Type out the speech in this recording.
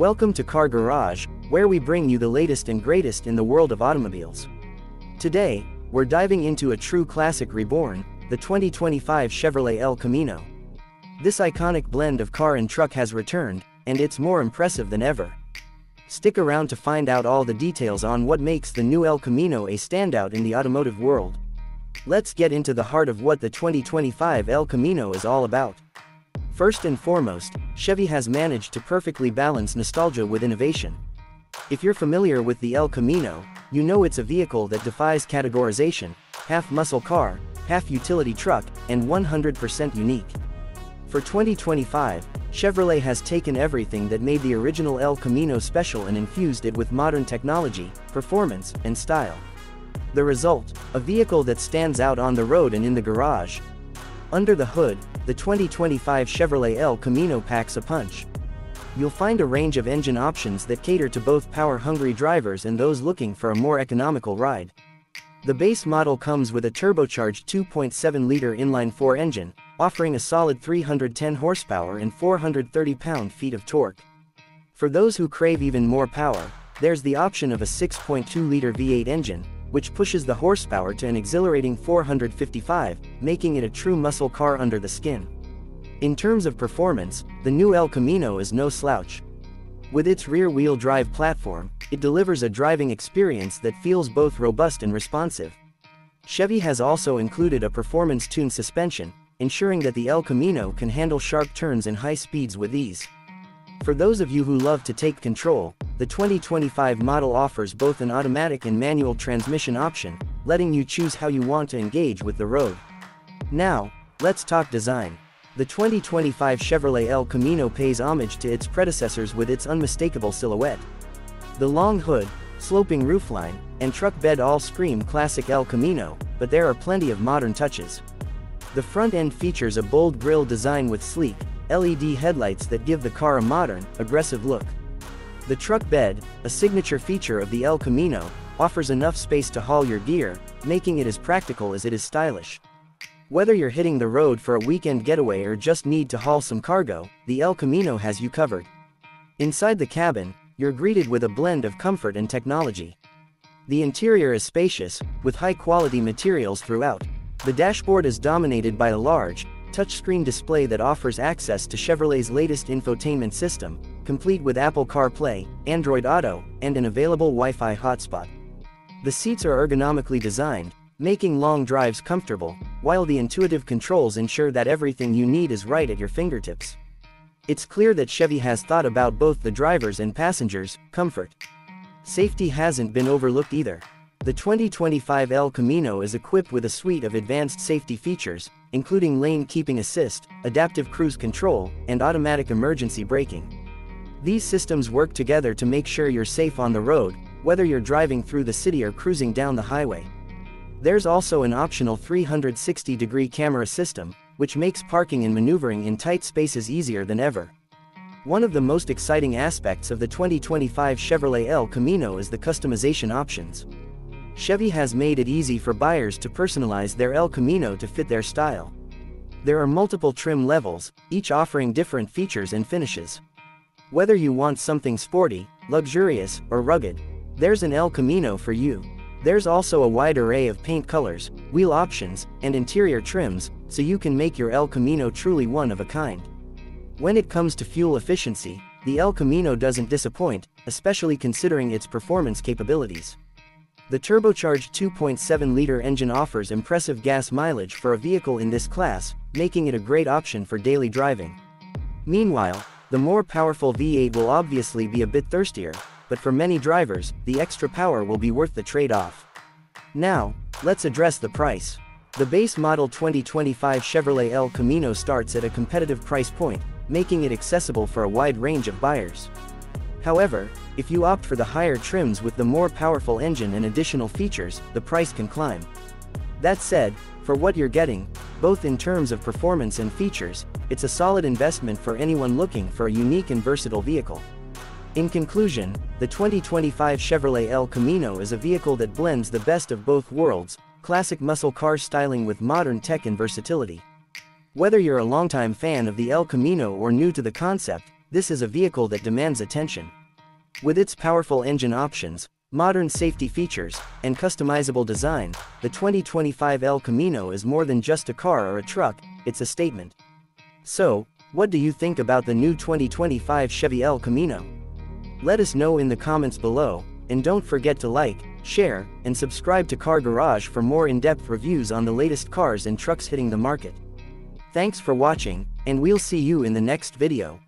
Welcome to Car Garage, where we bring you the latest and greatest in the world of automobiles. Today, we're diving into a true classic reborn, the 2025 Chevrolet El Camino. This iconic blend of car and truck has returned, and it's more impressive than ever. Stick around to find out all the details on what makes the new El Camino a standout in the automotive world. Let's get into the heart of what the 2025 El Camino is all about. First and foremost, Chevy has managed to perfectly balance nostalgia with innovation. If you're familiar with the El Camino, you know it's a vehicle that defies categorization, half muscle car, half utility truck, and 100% unique. For 2025, Chevrolet has taken everything that made the original El Camino special and infused it with modern technology, performance, and style. The result, a vehicle that stands out on the road and in the garage. Under the hood, the 2025 Chevrolet El Camino packs a punch. You'll find a range of engine options that cater to both power-hungry drivers and those looking for a more economical ride. The base model comes with a turbocharged 2.7-liter inline-4 engine, offering a solid 310 horsepower and 430 pound-feet of torque. For those who crave even more power, there's the option of a 6.2-liter V8 engine, which pushes the horsepower to an exhilarating 455, making it a true muscle car under the skin. In terms of performance, the new El Camino is no slouch. With its rear-wheel drive platform, it delivers a driving experience that feels both robust and responsive. Chevy has also included a performance-tuned suspension, ensuring that the El Camino can handle sharp turns and high speeds with ease. For those of you who love to take control, the 2025 model offers both an automatic and manual transmission option, letting you choose how you want to engage with the road. Now, let's talk design. The 2025 Chevrolet El Camino pays homage to its predecessors with its unmistakable silhouette. The long hood, sloping roofline, and truck bed all scream classic El Camino, but there are plenty of modern touches. The front end features a bold grille design with sleek, LED headlights that give the car a modern, aggressive look. The truck bed, a signature feature of the El Camino, offers enough space to haul your gear, making it as practical as it is stylish. Whether you're hitting the road for a weekend getaway or just need to haul some cargo, the El Camino has you covered. Inside the cabin, you're greeted with a blend of comfort and technology. The interior is spacious, with high-quality materials throughout. The dashboard is dominated by a large, touchscreen display that offers access to Chevrolet's latest infotainment system, complete with Apple CarPlay, Android Auto, and an available Wi-Fi hotspot. The seats are ergonomically designed, making long drives comfortable, while the intuitive controls ensure that everything you need is right at your fingertips. It's clear that Chevy has thought about both the drivers and passengers' comfort. Safety hasn't been overlooked either. The 2025 El Camino is equipped with a suite of advanced safety features, including lane keeping assist, adaptive cruise control, and automatic emergency braking. These systems work together to make sure you're safe on the road, whether you're driving through the city or cruising down the highway. There's also an optional 360-degree camera system, which makes parking and maneuvering in tight spaces easier than ever. One of the most exciting aspects of the 2025 Chevrolet El Camino is the customization options. Chevy has made it easy for buyers to personalize their El Camino to fit their style. There are multiple trim levels, each offering different features and finishes. Whether you want something sporty, luxurious, or rugged, there's an El Camino for you. There's also a wide array of paint colors, wheel options, and interior trims, so you can make your El Camino truly one of a kind. When it comes to fuel efficiency, the El Camino doesn't disappoint, especially considering its performance capabilities. The turbocharged 2.7-liter engine offers impressive gas mileage for a vehicle in this class, making it a great option for daily driving. Meanwhile, the more powerful V8 will obviously be a bit thirstier, but for many drivers, the extra power will be worth the trade-off. Now, let's address the price. The base model 2025 Chevrolet El Camino starts at a competitive price point, making it accessible for a wide range of buyers. However, if you opt for the higher trims with the more powerful engine and additional features, the price can climb. That said, for what you're getting, both in terms of performance and features, it's a solid investment for anyone looking for a unique and versatile vehicle. In conclusion, the 2025 Chevrolet El Camino is a vehicle that blends the best of both worlds, classic muscle car styling with modern tech and versatility. Whether you're a longtime fan of the El Camino or new to the concept, this is a vehicle that demands attention. With its powerful engine options, modern safety features, and customizable design, the 2025 El Camino is more than just a car or a truck, it's a statement. So, what do you think about the new 2025 Chevy El Camino? Let us know in the comments below, and don't forget to like, share, and subscribe to Car Garage for more in-depth reviews on the latest cars and trucks hitting the market. Thanks for watching, and we'll see you in the next video.